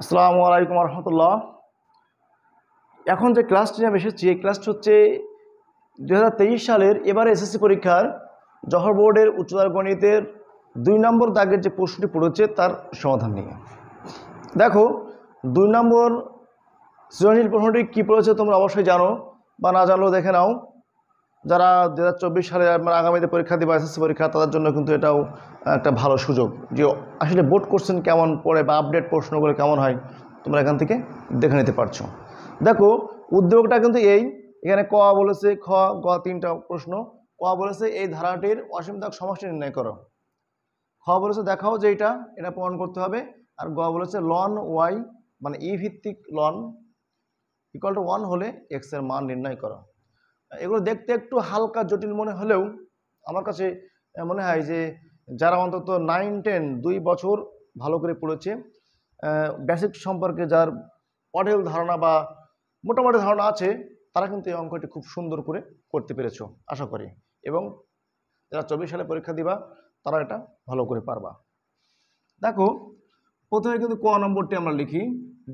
আসসালামু আলাইকুম রহমতুল্লাহ এখন যে ক্লাসটি আমি এসেছি, এই ক্লাসটি হচ্ছে দু হাজার তেইশ সালের এবারে এসএসসি পরীক্ষার জহর বোর্ডের উচ্চতর গণিতের দুই নম্বর দাগের যে প্রশ্নটি পড়েছে তার সমাধান নিয়ে। দেখো, দুই নম্বর সৃজনশীল প্রশ্নটি কী পড়েছে তোমরা অবশ্যই জানো বা না জানলেও দেখে নাও। যারা দু হাজার চব্বিশ সালে মানে আগামীতে পরীক্ষা দিবে, এসএসসি পরীক্ষা, তাদের জন্য কিন্তু এটাও একটা ভালো সুযোগ যে আসলে বোর্ড কোশ্চেন কেমন পড়ে বা আপডেট প্রশ্নগুলো কেমন হয়, তোমরা এখান থেকে দেখে নিতে পারছ। দেখো, উদ্যোগটা কিন্তু এই, এখানে ক বলেছে, খ, গ তিনটা প্রশ্ন। ক বলেছে, এই ধারাটির অসীম দাগ সমষ্টি নির্ণয় করো। খ বলেছে, দেখাও যে এটা এটা প্রমাণ করতে হবে। আর গ বলেছে লন ওয়াই মানে ই ভিত্তিক লন ইকুয়াল টু ওয়ান হলে এক্সের মান নির্ণয় করো। এগুলো দেখতে একটু হালকা জটিল মনে হলেও আমার কাছে মনে হয় যে যারা অন্তত নাইন টেন দুই বছর ভালো করে পড়েছে বেসিক সম্পর্কে যার অঢেল ধারণা বা মোটামুটি ধারণা আছে, তারা কিন্তু এই অঙ্কটি খুব সুন্দর করে করতে পেরেছ, আশা করি। এবং যারা চব্বিশ সালে পরীক্ষা দিবা, তারা এটা ভালো করে পারবা। দেখো, প্রথমে কিন্তু ক নম্বরটি আমরা লিখি,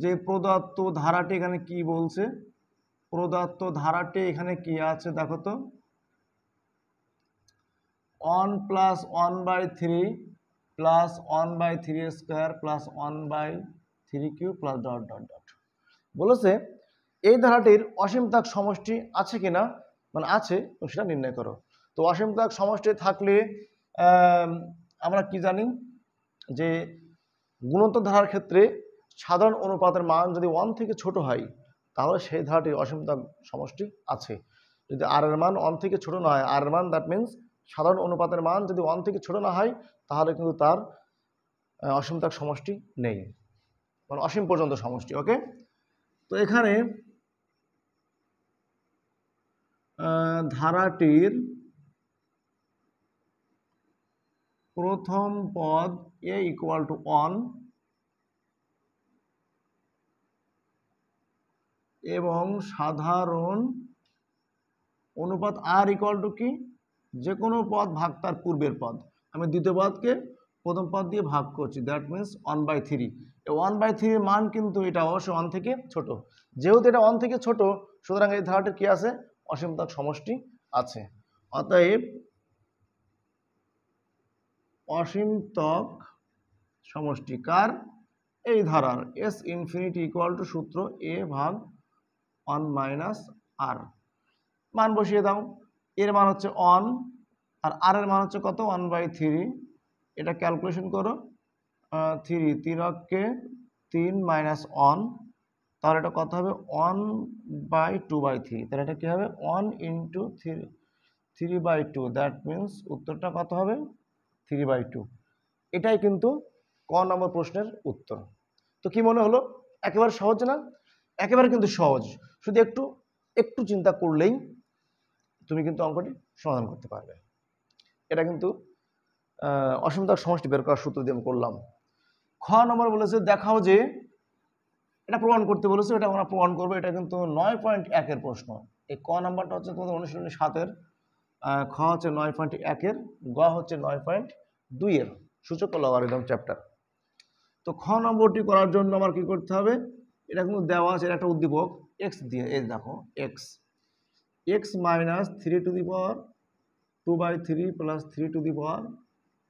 যে প্রদত্ত ধারাটি এখানে কি বলছে? প্রদত্ত ধারাটি এখানে কি আছে দেখো তো? One plus one by three plus one by three square plus one by three cube plus dot dot dot বলেছে, এই ধারাটির অসীম তাক সমষ্টি আছে কিনা? মানে আছে সেটা নির্ণয় করো। তো অসীম তাক সমষ্টি থাকলে আমরা কি জানি? যে গুণোত্তর ধারার ক্ষেত্রে সাধারণ অনুপাতের মান যদি ওয়ান থেকে ছোট হয় তাহলে সেই ধারাটি অসীমতা সমষ্টি আছে। যদি আর এর মান ওয়ান থেকে ছোট না হয় আর এর মান দ্যাট মিন্স সাধারণ অনুপাতের মান যদি ওয়ান থেকে ছোট না হয়, তাহলে কিন্তু তার অসীমতাক সমষ্টি নেই। মানে অসীম পর্যন্ত সমষ্টি ওকে তো এখানে ধারাটির প্রথম পদ এ ইকুয়াল টু ওয়ান এবং সাধারণ অনুপাত আর ইকুয়াল টু কি? যে কোনো পদ ভাগ তার পূর্বের পদ। আমি দ্বিতীয় পদকে প্রথম পদ দিয়ে ভাগ করছি। That means one by three one by থ্রির মান কিন্তু এটা অবশ্যই ওয়ান থেকে ছোট। যেহেতু এটা ওয়ান থেকে ছোট, সুতরাং এই ধারাটির কি আছে? অসীমতাক সমষ্টি আছে। অতএব অসীমতক সমষ্টি কার? এই ধারার। এস ইনফিনিটি ইকুয়াল টু সূত্র এ ভাগ ওয়ান মাইনাস আর মান বসিয়ে দাও। এর মান হচ্ছে অন আর আর এর মান হচ্ছে কত? ওয়ান বাই থ্রি এটা ক্যালকুলেশন করো। থ্রি তিরককে তিন মাইনাস অন তাহলে এটা কত হবে? One by two by three তাহলে এটা কী হবে? One into three three by two that means উত্তরটা কত হবে? থ্রি বাই টু এটাই কিন্তু ক নম্বর প্রশ্নের উত্তর। তো কি মনে হলো? একেবারে সহজ না? একেবারে কিন্তু সহজ। শুধু একটু একটু চিন্তা করলেই তুমি কিন্তু অঙ্কটি সমাধান করতে পারবে। এটা কিন্তু অসীমতার সমষ্টি বের করার সূত্র দিয়ে আমি করলাম। খ নম্বর বলেছে, দেখাও যে, এটা প্রমাণ করতে বলেছে, এটা আমরা প্রমাণ করব, এটা কিন্তু নয় পয়েন্ট একের প্রশ্ন। এই ক নাম্বারটা হচ্ছে তোমাদের অনুশীলনী সাতের খ হচ্ছে নয় পয়েন্ট একের, গ হচ্ছে নয় পয়েন্ট দুইয়ের সূচক লগারিদম চ্যাপ্টার তো খ নম্বরটি করার জন্য আমার কি করতে হবে? এটা কিন্তু দেওয়া আছে, এটা একটা উদ্দীপক এক্স দিয়ে, এই দেখো x x minus three to the power two by three plus three to the power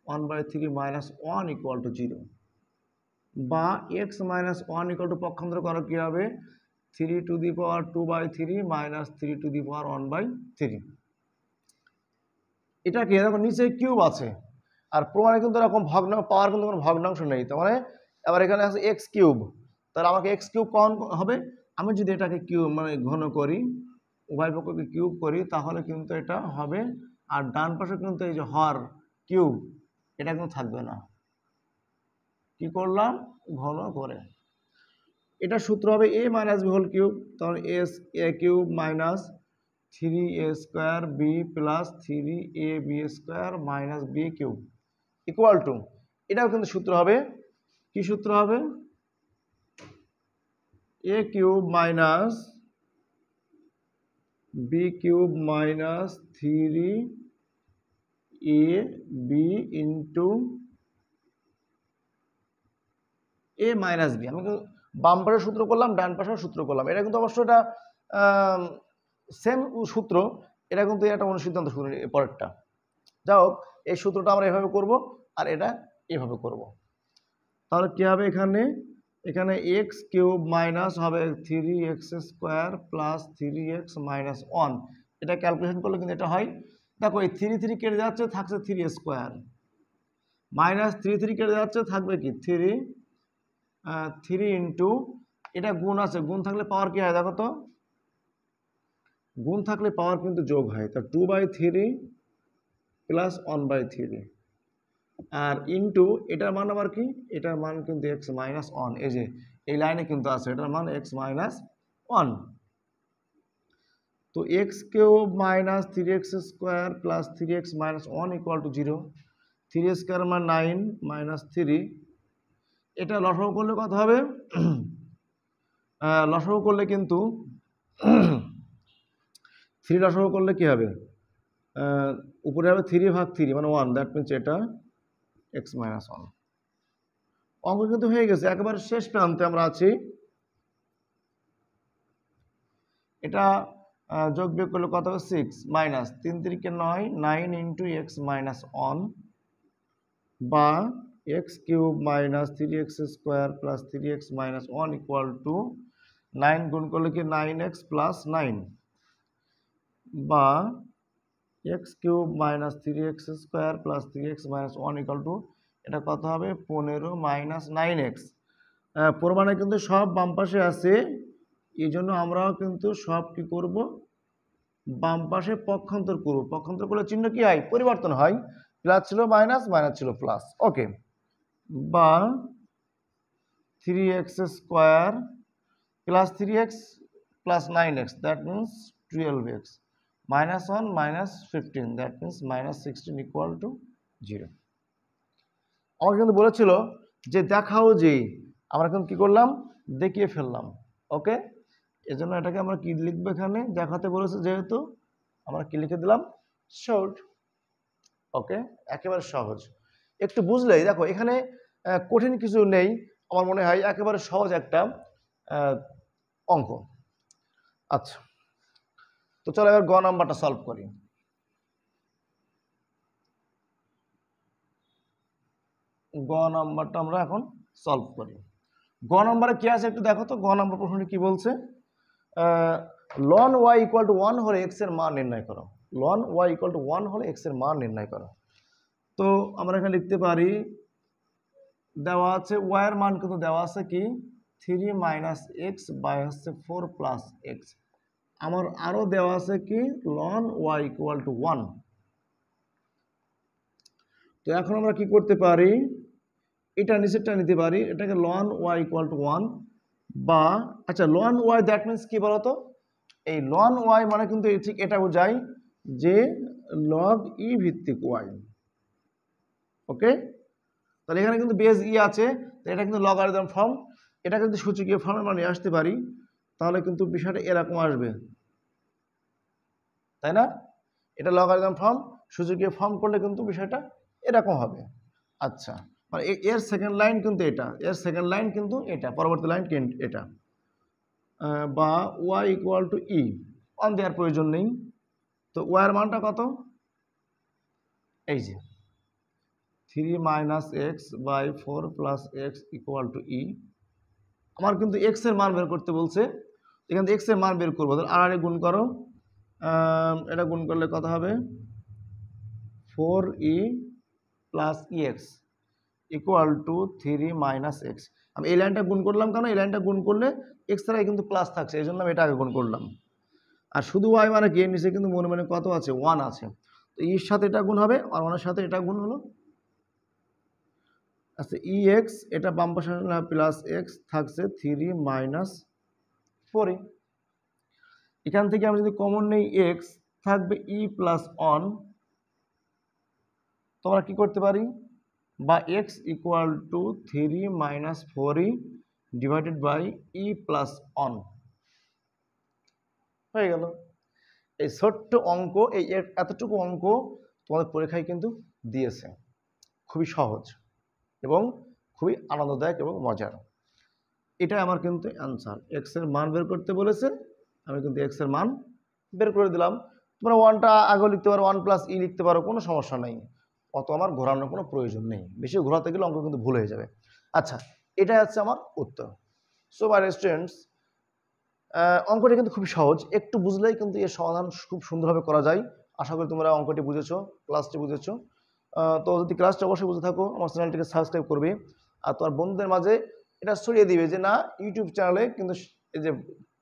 one by three minus one equal to zero বা x minus one equal to পক্ষান্তর করা, কী হবে? Three to the power two by three minus three to the power one by three এটা কি? এরকম নিচে cube আছে। আর প্রমাণে কিন্তু এরকম ভগ্ন পাওয়ার কিন্তু কোনো ভগ্নাংশ নেই। তার মানে এবার এখানে আছে এক্স কিউব তাহলে আমাকে এক্স কিউব কখন হবে? আমি যদি এটাকে কিউব মানে ঘন করি, উভয় পক্ষকে কিউব করি, তাহলে কিন্তু এটা হবে, আর ডান পাশে কিন্তু এই যে হর কিউব এটা কিন্তু থাকবে না। কি করলাম? ঘন করে। এটা সূত্র হবে a minus b whole cube তখন is a cube minus three a square b plus three a b square minus b cube equal to এটাও কিন্তু সূত্র হবে, কি সূত্র হবে? A cube minus b cube minus three a b into a minus b আমি বাম পাশের সূত্র করলাম, ডান পাশের সূত্র করলাম। এটা কিন্তু অবশ্য এটা সেম সূত্র, এটা কিন্তু একটা অনুসিদ্ধান্ত সূত্র পরেরটা। যাই হোক, এই সূত্রটা আমরা এভাবে করব আর এটা এভাবে করব। তাহলে কী হবে এখানে? এখানে এক্স কিউব মাইনাস হবে three x square plus three x minus one. এটা ক্যালকুলেশন করলে কিন্তু এটা হয়। দেখো, এই থ্রি থ্রি কেটে যাচ্ছে, থাকছে three square. Minus three three কেটে যাচ্ছে, থাকবে কি থ্রি থ্রি ইন্টু, এটা গুণ আছে। গুণ থাকলে পাওয়ার কি হয় দেখো তো? গুণ থাকলে পাওয়ার কিন্তু যোগ হয়। তা two by three plus one by three. R into এটার মান আবার কি? এটার মান কিন্তু এক্স মাইনাস ওয়ান এই যে, এই লাইনে কিন্তু আছে, এটার মান এক্স মাইনাস ওয়ান তো x cube minus three x square plus three x minus one equal to zero three square মান নাইন মাইনাস থ্রি এটা লসাগু করলে কত হবে? লসাগু করলে কিন্তু থ্রি লসাগু করলে কি হবে? উপরে হবে থ্রি ভাগ থ্রি মানে ওয়ান দ্যাট মিনস এটা এক্স মাইনাস ওয়ান। অঙ্ক কিন্তু হয়ে গেছে, একেবারে শেষ প্রান্তে আমরা আছি। এটা যোগ বিয়োগ করলে কত হবে? সিক্স মাইনাস তিন তিরিকে নয় nine into x minus one বা x cube minus three x square plus three x minus one equal to nine গুণ করলে কি নাইন এক্স প্লাস নাইন বা x cube minus three x square plus three x minus one equal to, এটা কত হবে? পনেরো minus nine x. প্রমাণে কিন্তু সব বাম পাশে আছে। এই জন্য আমরাও কিন্তু সব কি করব? বাম পাশে পক্ষান্তর করব। পক্ষান্তর করলে চিহ্ন কি হয়? পরিবর্তন হয়। প্লাস ছিল মাইনাস মাইনাস ছিল প্লাস। ওকে। বা three x square plus three x plus nine x, that means twelve x. Minus one minus fifteen that means minus sixteen equal to zero আমাকে কিন্তু বলেছিল যে দেখাও যে আমরা কিন্তু কী করলাম? দেখিয়ে ফেললাম ওকে এজন্য এটাকে আমরা কি লিখব এখানে? দেখাতে বলেছে যেহেতু, আমরা কি লিখে দিলাম? শর্ট ওকে একেবারে সহজ। একটু বুঝলেই, দেখো, এখানে কঠিন কিছু নেই, আমার মনে হয়, একেবারে সহজ একটা অঙ্ক। আচ্ছা। তো চলো এবার গ নাম্বারটা সলভ করি। গ নাম্বারটা আমরা এখন সলভ করি। গ নাম্বারে কি আছে একটু দেখো তো, গ নাম্বার প্রশ্নটি কি বলছে? Ln y equal to one হলে এক্সের মান নির্ণয় করো। Ln y equal to one হলে এক্সের মান নির্ণয় করো। তো আমরা এখানে লিখতে পারি, দেওয়া আছে ওয়াই এর মান কিন্তু দেওয়া আছে কি? থ্রি মাইনাস এক্স বাই হচ্ছে ফোর প্লাস এক্স আমার আরও দেওয়া আছে কি? Ln y equal to one তো এখন আমরা কি করতে পারি? এটা নিচেরটা নিতে পারি। এটাকে ln y equal to one বা আচ্ছা লন ওয়াই দ্যাট মিনস কি বলতো? এই লন ওয়াই মানে কিন্তু ঠিক এটা বোঝায় যে লগ ই ভিত্তিক ওয়াই ওকে? তাহলে এখানে কিন্তু বেস ই আছে তো এটা কিন্তু লগারিদম ফর্ম এটা কিন্তু সূচকীয় ফর্মে আমরা নিয়ে আসতে পারি। তাহলে কিন্তু বিষয়টা এরকম আসবে। তাই না? এটা লগারিদম ফর্ম সূচকীয় ফর্ম করলে কিন্তু বিষয়টা এরকম হবে। আচ্ছা মানে এর সেকেন্ড লাইন কিন্তু এটা, এর সেকেন্ড লাইন কিন্তু এটা, পরবর্তী লাইন এটা। বা y equal to e one দেওয়ার প্রয়োজন নেই। তো ওয়াইয়ের মানটা কত? এই যে three minus x by four plus x equal to e আমার কিন্তু এক্সের মান বের করতে বলছে। এখান থেকে এক্সের মান বের করব, তাহলে আর আরে গুণ করো। এটা গুণ করলে কত হবে? Four e plus e x equal to three minus x আমি এই লাইনটা গুণ করলাম কেন? এই লাইনটা গুণ করলে এক্স ছাড়াই কিন্তু প্লাস থাকছে, এই জন্য আমি এটা আগে গুণ করলাম। আর শুধু ওয়াই মানে কি? নিচে কিন্তু মনে মনে কত আছে? ওয়ান আছে। তো ইর সাথে এটা গুণ হবে, আর ওয়ানের সাথে এটা গুণ হলো? আচ্ছা ই এক্স এটা বাম পাশে প্লাস এক্স থাকছে থ্রি মাইনাস ফোর এখান থেকে আমি যদি কমন নেই এক্স থাকবে ই প্লাস অন তোমরা কি করতে পারি? বা x equal to three minus four e divided by e plus one হয়ে গেল। এই ছোট্ট অঙ্ক, এই এতটুকু অঙ্ক তোমাদের পরীক্ষায় কিন্তু দিয়েছে। খুবই সহজ এবং খুবই আনন্দদায়ক এবং মজার। এটাই আমার কিন্তু অ্যান্সার এক্সের মান বের করতে বলেছে আমি কিন্তু এক্সের মান বের করে দিলাম। তোমরা ওয়ানটা আগে লিখতে পারো ওয়ান প্লাস ই লিখতে পারো, কোনো সমস্যা নেই। অত আমার ঘোরানোর কোনো প্রয়োজন নেই। বেশি ঘোরাতে গেলে অঙ্ক কিন্তু ভুল হয়ে যাবে। আচ্ছা এটাই হচ্ছে আমার উত্তর। সো মাই স্টুডেন্টস অঙ্কটি কিন্তু খুবই সহজ। একটু বুঝলেই কিন্তু এর সমাধান খুব সুন্দরভাবে করা যায়। আশা করি তোমরা অঙ্কটি বুঝেছ ক্লাসটি বুঝেছ। তো যদি ক্লাসটা অবশ্যই বুঝে থাকো, আমার চ্যানেলটিকে সাবস্ক্রাইব করবে। আর তোমার বন্ধুদের মাঝে এটা ছড়িয়ে দিবে যে, না ইউটিউব চ্যানেলে কিন্তু এই যে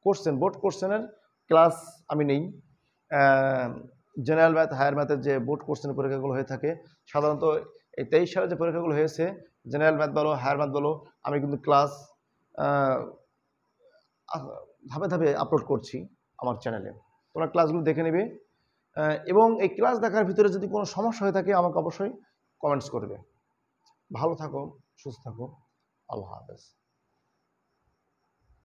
কোশ্চেন, বোর্ড কোশ্চেনের ক্লাস আমি নেই। জেনারেল ম্যাথ, হায়ার ম্যাথের যে বোর্ড কোশ্চেনের পরীক্ষাগুলো হয়ে থাকে, সাধারণত এই তেইশ সালে যে পরীক্ষাগুলো হয়েছে, জেনারেল ম্যাথ বলো, হায়ার ম্যাথ বলো, আমি কিন্তু ক্লাস ধাপে ধাপে আপলোড করছি আমার চ্যানেলে। তোমরা ক্লাসগুলো দেখে নেবে। এবং এই ক্লাস দেখার ভিতরে যদি কোনো সমস্যা হয়ে থাকে, আমাকে অবশ্যই কমেন্টস করবে। ভালো থাকো, সুস্থ থাকো। আল্লাহ হাফেজ।